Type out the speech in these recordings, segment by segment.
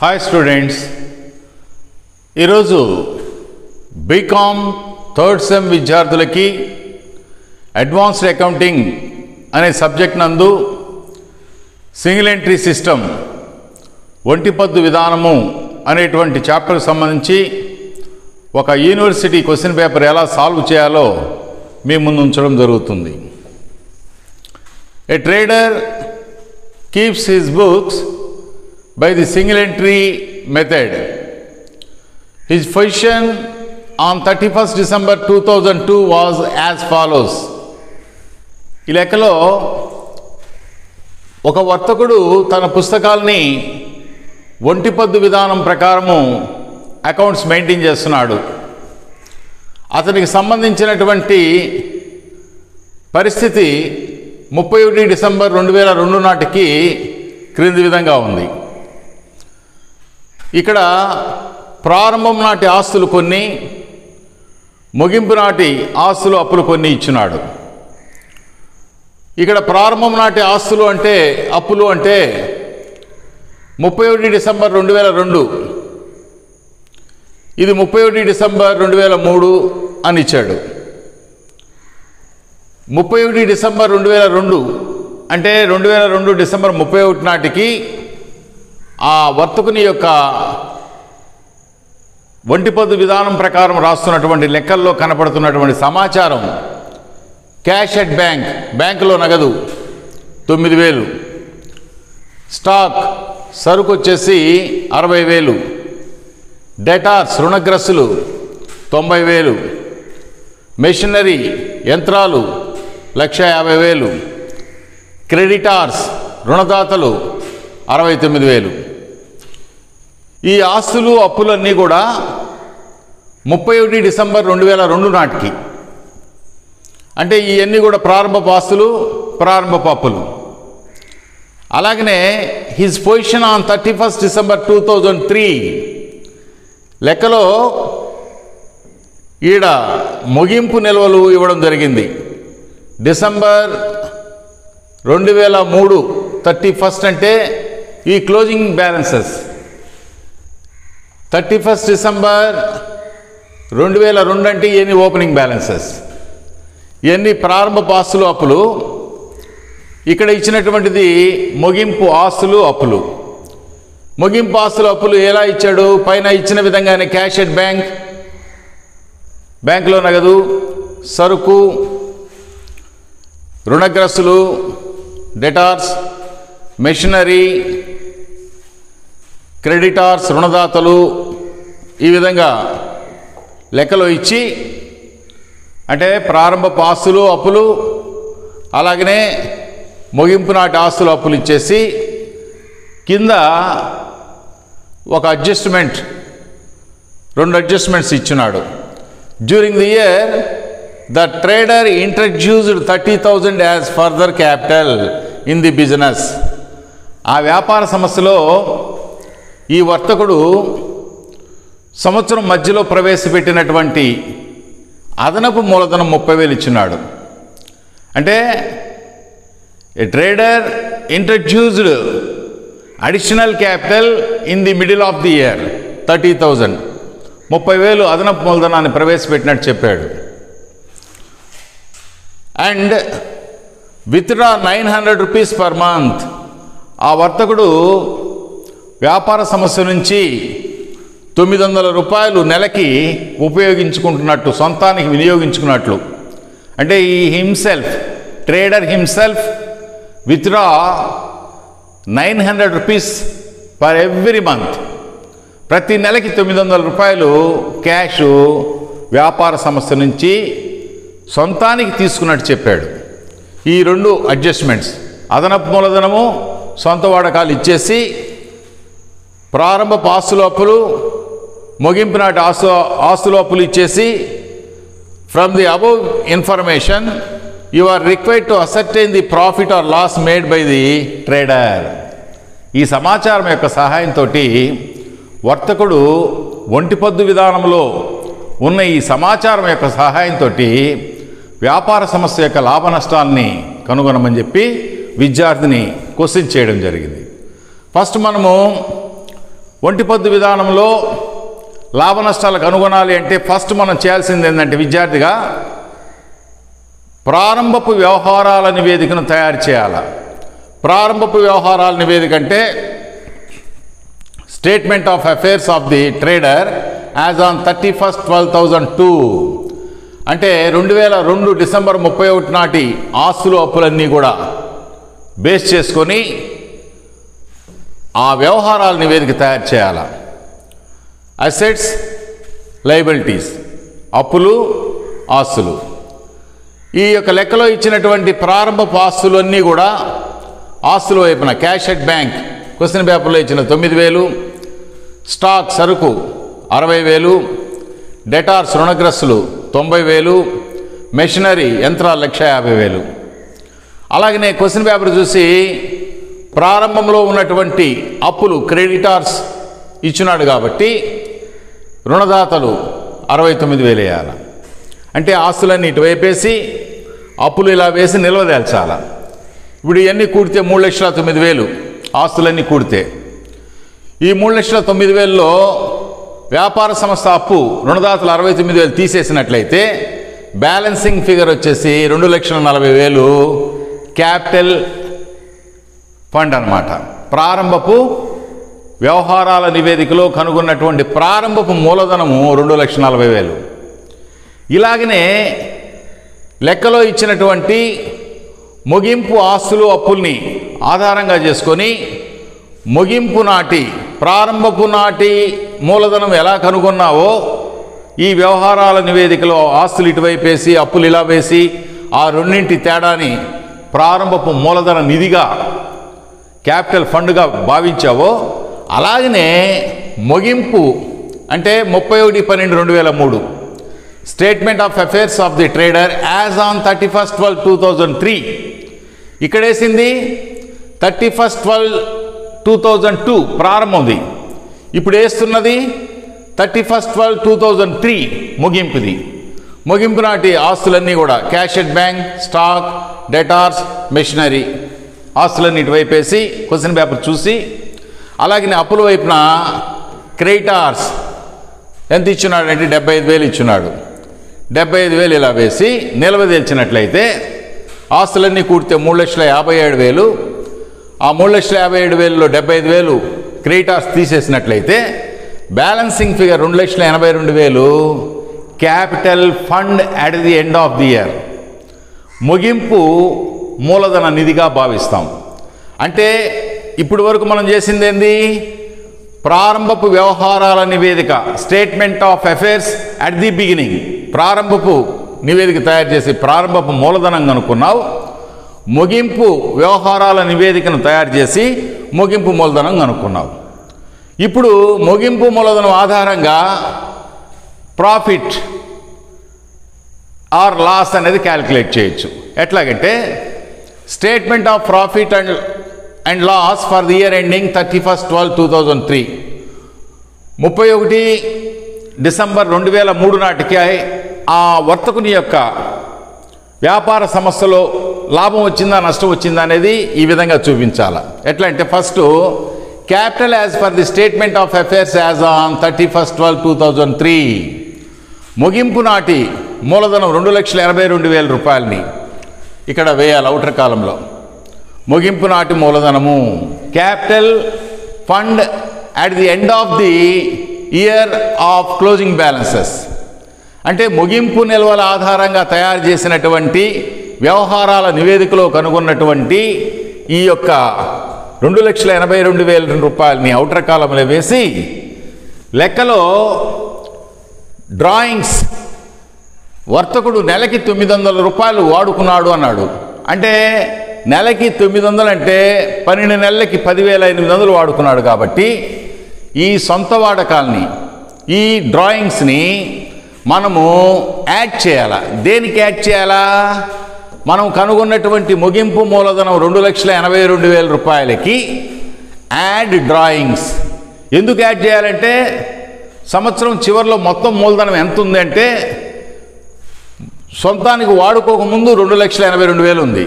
Hi students ఈరోజు BCom third sem విద్యార్థులకి advanced accounting అనే సబ్జెక్ట్ నందు సింగిల్ ఎంట్రీ సిస్టమ్ ఒంటిపద్దు విధానము అనేటువంటి చాప్టర్కి సంబంధించి ఒక యూనివర్సిటీ క్వశ్చన్ పేపర్ ఎలా సాల్వ్ చేయాలో మీ ముందు ఉంచడం జరుగుతుంది. A trader keeps his books by the single entry method. His position on 31st December 2002 was as follows. ఈ లెక్కలో ఒక వర్తకుడు తన పుస్తకాల్ని ఒంటిపద్దు విధానం ప్రకారము అకౌంట్స్ మెయింటైన్ చేస్తున్నాడు అతనికి సంబంధించినటువంటి పరిస్థితి ముప్పై ఒకటి డిసెంబర్ రెండు వేల రెండు నాటికి క్రింది విధంగా ఉంది ఇక్కడ ప్రారంభం నాటి ఆస్తులు కొన్ని ముగింపు నాటి ఆస్తులు అప్పులు కొన్ని ఇచ్చినాడు ఇక్కడ ప్రారంభం నాటి ఆస్తులు అంటే అప్పులు అంటే ముప్పై ఒకటి డిసెంబర్ రెండు వేల రెండు. ఇది ముప్పై ఒకటి డిసెంబర్ రెండు వేల మూడు అని ఇచ్చాడు. ముప్పై ఒకటి డిసెంబర్ రెండు వేల రెండు అంటే రెండు వేల రెండు డిసెంబర్ ముప్పై ఒకటి నాటికి ఆ వర్తకుని యొక్క ఒంటిపద్దు విధానం ప్రకారం రాస్తున్నటువంటి లెక్కల్లో కనపడుతున్నటువంటి సమాచారం క్యాష్ అట్ బ్యాంక్ బ్యాంకులో నగదు తొమ్మిది వేలు స్టాక్ సరుకు వచ్చేసి అరవై వేలు డెటార్స్ రుణగ్రస్తులు తొంభై వేలు మెషినరీ యంత్రాలు లక్ష యాభై వేలు క్రెడిటార్స్ రుణదాతలు అరవై తొమ్మిది వేలు. ఈ ఆస్తులు అప్పులన్నీ కూడా ముప్పై ఒకటి డిసెంబర్ రెండు వేల రెండు నాటికి. అంటే ఇవన్నీ కూడా ప్రారంభపు ఆస్తులు ప్రారంభపు అప్పులు. అలాగనే his position on thirty first December two thousand three లెక్కలో ఈడ ముగింపు నిల్వలు ఇవ్వడం జరిగింది. డిసెంబర్ రెండు వేల మూడు థర్టీ ఫస్ట్ అంటే ఈ closing balances. Thirty first December రెండు వేల రెండు అంటే ఇవన్నీ ఓపెనింగ్ బ్యాలెన్సెస్? ఇవన్నీ ప్రారంభ ఆస్తులు అప్పులు? ఇక్కడ ఇచ్చినటువంటిది ముగింపు ఆస్తులు అప్పులు. ముగింపు ఆస్తులు అప్పులు ఎలా ఇచ్చాడు? పైన ఇచ్చిన విధంగానే క్యాష్ ఎట్ బ్యాంక్. బ్యాంకులో నగదు సరుకు రుణగ్రస్తులు డెటార్స్ మెషినరీ క్రెడిటార్స్ రుణదాతలు ఈ విధంగా లెక్కలో ఇచ్చి అంటే ప్రారంభ ఆస్తులు అప్పులు అలాగనే ముగింపు నాటి ఆస్తులు అప్పులు ఇచ్చేసి కింద ఒక అడ్జస్ట్మెంట్ రెండు అడ్జస్ట్మెంట్స్ ఇచ్చినాడు. During the year the trader introduced thirty thousand as further capital in the business ఆ వ్యాపార సంస్థలో ఈ వర్తకుడు సంవత్సరం మధ్యలో ప్రవేశపెట్టినటువంటి అదనపు మూలధనం ముప్పై వేలు ఇచ్చినాడు. అంటే a trader introduced additional capital in the middle of the year thirty thousand. ముప్పై వేలు అదనపు మూలధనాన్ని ప్రవేశపెట్టినట్టు చెప్పాడు. And withdraw nine hundred rupees per month. ఆ వర్తకుడు వ్యాపార సమస్య నుంచి తొమ్మిది వందల రూపాయలు నెలకి ఉపయోగించుకుంటున్నట్టు సొంతానికి వినియోగించుకున్నట్లు. అంటే ఈ himself trader himself withdraw nine hundred rupees per every month. ప్రతి నెలకి తొమ్మిది వందల రూపాయలు క్యాష్ వ్యాపార సంస్థ నుంచి సొంతానికి తీసుకున్నట్టు చెప్పాడు. ఈ రెండు అడ్జస్ట్మెంట్స్ అదనపు మూలధనము సొంత వాడకాలు ఇచ్చేసి ప్రారంభ ఆస్తులోపులు ముగింపు నాటి ఆస్తు ఆస్తులోపులు ఇచ్చేసి from the above information you are required to ascertain the profit or loss made by the trader ఈ సమాచారం యొక్క సహాయంతో వర్తకుడు ఒంటిపద్దు విధానంలో ఉన్న ఈ సమాచారం యొక్క సహాయంతో వ్యాపార సంస్థ యొక్క లాభ నష్టాలని కనుగొనమని చెప్పి విద్యార్థిని క్వశ్చన్ చేయడం జరిగింది. ఫస్ట్ మనము ఒంటిపద్దు విధానంలో లాభ నష్టాలు కనుగొనాలి అంటే ఫస్ట్ మనం చేయాల్సింది ఏంటంటే విద్యార్థిగా ప్రారంభపు వ్యవహారాల నివేదికను తయారు చేయాలి. ప్రారంభపు వ్యవహారాల నివేదిక అంటే statement of affairs of the trader as on thirty first twelve thousand two. అంటే రెండు వేల రెండు డిసెంబర్ ముప్పై ఒకటి నాటి ఆస్తులు అప్పులన్నీ కూడా బేస్ చేసుకొని ఆ వ్యవహారాల నివేదిక తయారు చేయాలా? అసెట్స్ లైబిలిటీస్ అప్పులు ఆస్తులు. ఈ యొక్క లెక్కలో ఇచ్చినటువంటి ప్రారంభపు ఆస్తులు అన్నీ కూడా ఆస్తుల వైపున క్యాష్ అట్ బ్యాంక్ క్వశ్చన్ పేపర్లో ఇచ్చిన తొమ్మిది వేలు స్టాక్ సరుకు అరవై వేలు డెటార్స్ రుణగ్రస్తులు తొంభై వేలు మెషినరీ యంత్రాలు లక్ష యాభై వేలు. అలాగనే క్వశ్చన్ పేపర్ చూసి ప్రారంభంలో ఉన్నటువంటి అప్పులు క్రెడిటార్స్ ఇచ్చినాడు కాబట్టి రుణదాతలు అరవై తొమ్మిది వేలు వేయాల. అంటే ఆస్తులన్నీ ఇటువైపేసి అప్పులు ఇలా వేసి నిల్వదేల్చాల. ఇప్పుడు ఇవన్నీ కూడితే మూడు లక్షల తొమ్మిది వేలు ఆస్తులన్నీ కూడితే. ఈ మూడు లక్షల తొమ్మిది వేలలో వ్యాపార సంస్థ అప్పు రుణదాతలు అరవై తొమ్మిది వేలు తీసేసినట్లయితే బ్యాలెన్సింగ్ ఫిగర్ వచ్చేసి రెండు లక్షల నలభై వేలు క్యాపిటల్ ఫండ్ అన్నమాట ప్రారంభపు వ్యవహారాల నివేదికలో కనుగొన్నటువంటి ప్రారంభపు మూలధనము రెండు లక్షల నలభై వేలు. ఇలాగనే లెక్కలో ఇచ్చినటువంటి ముగింపు ఆస్తులు అప్పుల్ని ఆధారంగా చేసుకొని ముగింపు నాటి ప్రారంభపు నాటి మూలధనం ఎలా కనుగొన్నావో ఈ వ్యవహారాల నివేదికలో ఆస్తులు ఇటువైపు వేసి అప్పులు ఇలా వేసి ఆ రెండింటి తేడాని ప్రారంభపు మూలధన నిధిగా క్యాపిటల్ ఫండ్గా భావించావో అలాగనే ముగింపు అంటే ముప్పై ఒకటి పన్నెండు రెండు వేల మూడు. Statement of affairs of the trader as on thirty first twelve two thousand three ఇక్కడేసింది thirty first twelve two thousand two ప్రారంభంది ఇప్పుడు వేస్తున్నది thirty first twelve two thousand three ముగింపుది. ముగింపు నాటి ఆస్తులన్నీ కూడా cash at bank stock debtors machinery ఆస్తులన్నీ ఇటువైపేసి question paper చూసి అలాగే అప్పుల వైపున క్రెడిటార్స్ ఎంత ఇచ్చున్నాడు అంటే డెబ్బై ఐదు వేలు ఇచ్చున్నాడు. డెబ్బై ఐదు వేలు ఇలా వేసి నిల్వదేల్చినట్లయితే ఆస్తులన్నీ కూడితే మూడు లక్షల యాభై ఏడు వేలు. ఆ మూడు లక్షల యాభై ఏడు వేలలో డెబ్బై ఐదు వేలు క్రెడిటార్స్ తీసేసినట్లయితే బ్యాలెన్సింగ్ ఫిగర్ రెండు లక్షల ఎనభై రెండు వేలు capital fund at the end of the year. ముగింపు మూలధన నిధిగా భావిస్తాం. అంటే ఇప్పుడు వరకు మనం చేసింది ఏంది? ప్రారంభపు వ్యవహారాల నివేదిక statement of affairs at the beginning ప్రారంభపు నివేదిక తయారు చేసి ప్రారంభపు మూలధనం కనుక్కున్నావు. ముగింపు వ్యవహారాల నివేదికను తయారు చేసి ముగింపు మూలధనం కనుక్కున్నావు. ఇప్పుడు ముగింపు మూలధనం ఆధారంగా ప్రాఫిట్ ఆర్ లాస్ అనేది క్యాలిక్యులేట్ చేయొచ్చు. ఎట్లాగంటే statement of profit and and loss for the year ending thirty first twelve two thousand three ముప్పై ఒకటి డిసెంబర్ రెండు వేల మూడు నాటికి ఆ వర్తకుని యొక్క వ్యాపార సంస్థలో లాభం వచ్చిందా నష్టం వచ్చిందా అనేది ఈ విధంగా చూపించాలి. ఎట్లా అంటే first capital as for the statement of affairs as on thirty first twelve two thousand three ముగింపు నాటి మూలధనం రెండు లక్షల ఎనభై రెండు వేల రూపాయలని. ఇక్కడ వేయాలి అవుటర్ కాలంలో ముగింపు నాటి మూలధనము. Capital fund at the end of the year of closing balances అంటే ముగింపు నిల్వల ఆధారంగా తయారు చేసినటువంటి వ్యవహారాల నివేదికలో కనుగొన్నటువంటి ఈ యొక్క రెండు లక్షల ఎనభై రెండు వేల రూపాయలని అవుటర్ కాలంలో వేసి లెక్కలో డ్రాయింగ్స్ వర్తకుడు నెలకి తొమ్మిది వందల రూపాయలు వాడుకున్నాడు అన్నాడు. అంటే నెలకి తొమ్మిది వందలు అంటే పన్నెండు నెలలకి పదివేల ఎనిమిది వందలు వాడుకున్నాడు కాబట్టి ఈ సొంత వాడకాల్ని ఈ డ్రాయింగ్స్ని మనము యాడ్ చేయాలా? దేనికి యాడ్ చేయాలా? మనం కనుగొన్నటువంటి ముగింపు మూలధనం రెండు లక్షల ఎనభై రెండు వేల రూపాయలకి యాడ్ డ్రాయింగ్స్. ఎందుకు యాడ్ చేయాలంటే సంవత్సరం చివరిలో మొత్తం మూలధనం ఎంత ఉందంటే సొంతానికి వాడుకోకముందు రెండు లక్షల ఎనభై రెండు వేలు ఉంది.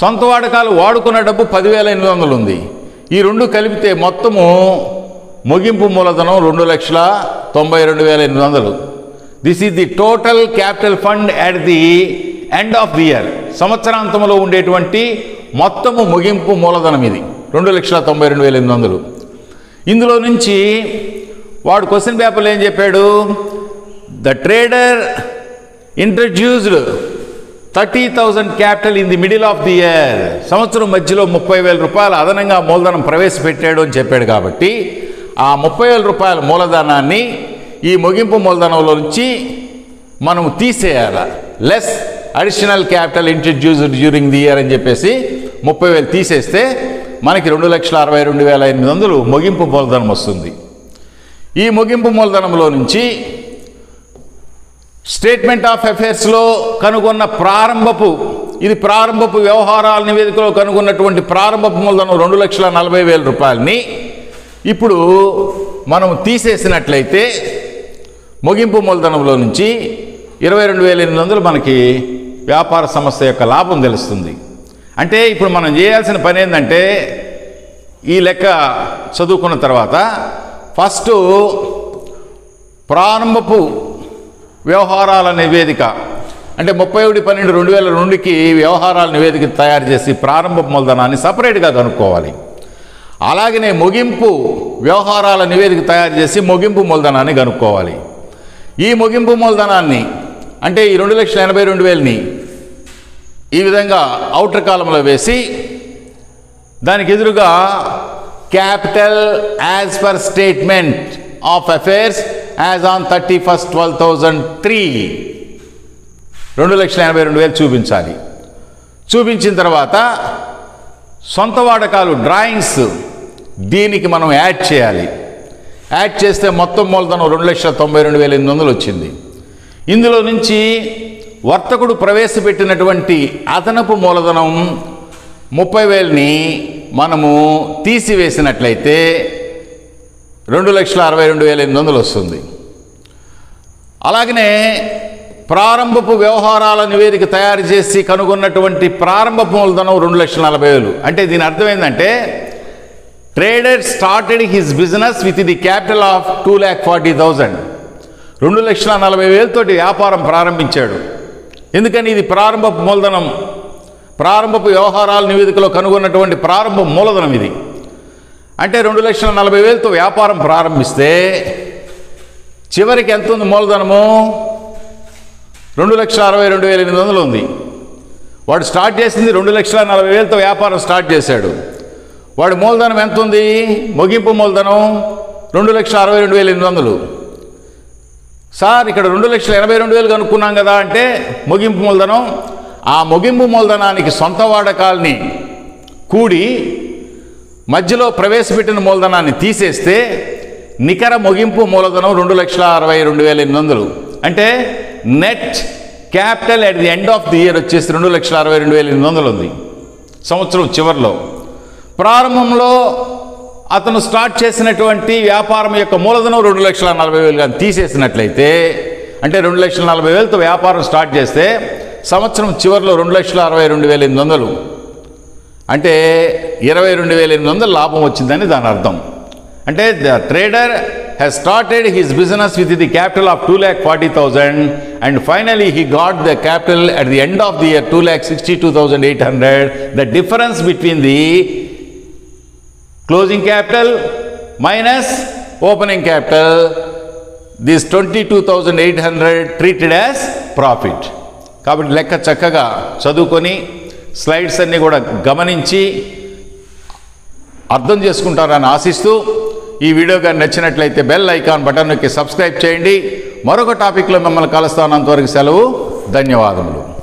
సొంత వాడకాలు వాడుకున్న డబ్బు పదివేల ఎనిమిది వందలు ఉంది. ఈ రెండు కలిపితే మొత్తము ముగింపు మూలధనం రెండు లక్షల తొంభై రెండు వేల ఎనిమిది వందలు. This is the total capital fund at the end of the year సంవత్సరాంతంలో ఉండేటువంటి మొత్తము ముగింపు మూలధనం ఇది. రెండు లక్షల తొంభై రెండు వేల ఎనిమిది వందలు. ఇందులో నుంచి వాడు క్వశ్చన్ పేపర్లో ఏం చెప్పాడు? The trader introduced thirty thousand capital in the middle of the year సంవత్సరం మధ్యలో ముప్పై వేల రూపాయలు అదనంగా మూలధనం ప్రవేశపెట్టాడు అని చెప్పాడు కాబట్టి ఆ ముప్పై వేల రూపాయల మూలధనాన్ని ఈ ముగింపు మూలధనంలో నుంచి మనం తీసేయాలి. Less additional capital introduced during the year అని చెప్పేసి ముప్పై వేలు తీసేస్తే మనకి రెండు లక్షల అరవై రెండు వేల ఎనిమిది వందలు ముగింపు మూలధనం వస్తుంది. ఈ ముగింపు మూలధనంలో నుంచి స్టేట్మెంట్ ఆఫ్ అఫేర్స్లో కనుగొన్న ప్రారంభపు ఇది ప్రారంభపు వ్యవహారాల నివేదికలో కనుగొన్నటువంటి ప్రారంభపు మూలధనం రెండు లక్షల నలభై వేల రూపాయలని. ఇప్పుడు మనం తీసేసినట్లయితే ముగింపు మూలధనంలో నుంచి ఇరవై రెండు వేల ఎనిమిది వందలు మనకి వ్యాపార సంస్థ యొక్క లాభం తెలుస్తుంది. అంటే ఇప్పుడు మనం చేయాల్సిన పని ఏంటంటే ఈ లెక్క చదువుకున్న తర్వాత ఫస్ట్ ప్రారంభపు వ్యవహారాల నివేదిక. అంటే ముప్పై ఒకటి పన్నెండు రెండు వేల రెండుకి వ్యవహారాల నివేదిక తయారు చేసి ప్రారంభ మూలధనాన్ని సపరేట్గా కనుక్కోవాలి. అలాగనే ముగింపు వ్యవహారాల నివేదిక తయారు చేసి ముగింపు మూలధనాన్ని కనుక్కోవాలి. ఈ ముగింపు మూలధనాన్ని అంటే ఈ రెండు లక్షల ఎనభై రెండు వేలని ఈ విధంగా అవుటర్ కాలంలో వేసి దానికి ఎదురుగా capital as per statement of affairs as on thirty first twelve thousand three రెండు లక్షల ఎనభై రెండు వేలు చూపించాలి. చూపించిన తర్వాత సొంత వాడకాలు డ్రాయింగ్స్ దీనికి మనం యాడ్ చేయాలి. యాడ్ చేస్తే మొత్తం మూలధనం రెండు లక్షల తొంభై రెండు వేల ఎనిమిది వందలు వచ్చింది. ఇందులో నుంచి వర్తకుడు ప్రవేశపెట్టినటువంటి అదనపు మూలధనం ముప్పై వేలని మనము తీసివేసినట్లయితే రెండు లక్షల అరవై రెండు వేల ఎనిమిది వందలు వస్తుంది. అలాగనే ప్రారంభపు వ్యవహారాల నివేదిక తయారు చేసి కనుగొన్నటువంటి ప్రారంభపు మూలధనం రెండు లక్షల నలభై వేలు. అంటే దీని అర్థం ఏంటంటే trader started his business with the capital of two lakh forty thousand. రెండు లక్షల నలభై వేలతోటి వ్యాపారం ప్రారంభించాడు. ఎందుకని ఇది ప్రారంభ మూలధనం? ప్రారంభపు వ్యవహారాల నివేదికలో కనుగొన్నటువంటి ప్రారంభ మూలధనం ఇది. అంటే రెండు లక్షల నలభై వేలతో వ్యాపారం ప్రారంభిస్తే చివరికి ఎంత ఉంది మూలధనము? రెండు లక్షల అరవై రెండు వేల ఎనిమిది వందలు ఉంది. వాడు స్టార్ట్ చేసింది రెండు లక్షల నలభై వేలతో వ్యాపారం స్టార్ట్ చేశాడు. వాడి మూలధనం ఎంత ఉంది ముగింపు మూలధనం రెండు లక్షల అరవై రెండు వేల ఎనిమిది వందలు. సార్ ఇక్కడ రెండు లక్షల ఎనభై రెండు వేలు కనుక్కున్నాం కదా అంటే ముగింపు మూలధనం. ఆ ముగింపు మూలధనానికి సొంత వాడకాల్ని కూడి మధ్యలో ప్రవేశపెట్టిన మూలధనాన్ని తీసేస్తే నికర ముగింపు మూలధనం రెండు లక్షల అరవై రెండు వేల ఎనిమిది వందలు. అంటే net capital at the end of the year వచ్చేసి రెండు లక్షల అరవై రెండు వేల ఎనిమిది వందలు ఉంది. సంవత్సరం చివరిలో. ప్రారంభంలో అతను స్టార్ట్ చేసినటువంటి వ్యాపారం యొక్క మూలధనం రెండు లక్షల నలభై వేలు కానీ తీసేసినట్లయితే అంటే రెండు లక్షల నలభై వేలతో వ్యాపారం స్టార్ట్ చేస్తే సంవత్సరం చివరిలో రెండు లక్షల అరవై రెండు వేల ఎనిమిది వందలు. అంటే ఇరవై రెండు వేల ఎనిమిది వందలు లాభం వచ్చిందని దాని అర్థం. అంటే the trader has started his business with the capital of two lakh forty thousand and finally he got the capital at the end of the year two lakh sixty two thousand eight hundred the difference between the closing capital minus opening capital this twenty two thousand eight hundred treated as profit కాబట్టి లెక్క చక్కగా చదువుకొని slides అన్నీ కూడా గమనించి అర్థం చేసుకుంటారని ఆశిస్తూ ఈ వీడియో కానీ నచ్చినట్లయితే బెల్ ఐకాన్ బటన్ నొక్కి సబ్స్క్రైబ్ చేయండి. మరొక టాపిక్లో మిమ్మల్ని కలుస్తానంతవరకు సెలవు. ధన్యవాదములు.